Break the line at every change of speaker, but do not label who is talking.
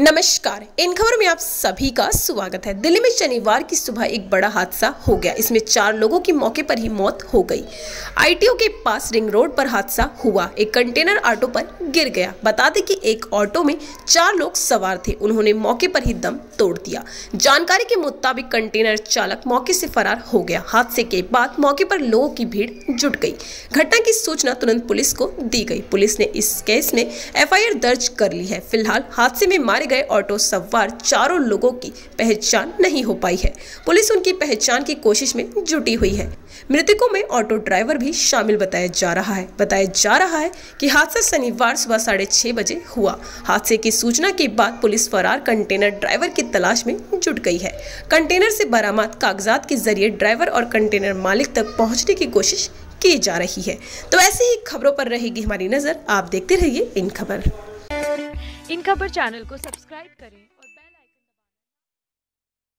नमस्कार। इन खबर में आप सभी का स्वागत है। दिल्ली में शनिवार की सुबह एक बड़ा हादसा हो गया। इसमें चार लोगों की मौके पर ही मौत हो गई। आईटीओ के पास रिंग रोड पर हादसा हुआ। एक कंटेनर ऑटो पर गिर गया। बता दें कि एक ऑटो में चार लोग सवार थे। उन्होंने मौके पर ही दम तोड़ दिया। जानकारी के मुताबिक कंटेनर चालक मौके से फरार हो गया। हादसे के बाद मौके पर लोगों की भीड़ जुट गई। घटना की सूचना तुरंत पुलिस को दी गई। पुलिस ने इस केस में एफआईआर दर्ज कर ली है। फ़िलहाल हादसे में मारे गए ऑटो सवार चारों लोगों की पहचान नहीं हो पाई है। पुलिस उनकी पहचान की कोशिश में जुटी हुई है। मृतकों में ऑटो ड्राइवर भी शामिल बताया जा रहा है। बताया जा रहा है कि हादसा शनिवार सुबह साढ़े छह बजे हुआ। हादसे की सूचना के बाद पुलिस फरार कंटेनर ड्राइवर की तलाश में जुट गई है। कंटेनर से बरामद कागजात के ज़रिए ड्राइवर और कंटेनर मालिक तक पहुँचने की कोशिश की जा रही है। तो ऐसी ही खबरों पर रहेगी हमारी नज़र। आप देखते रहिए इन खबर।
इन खबर चैनल को सब्सक्राइब करें।